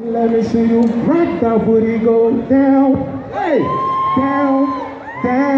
Let me see you rock that booty go down, hey, down, down.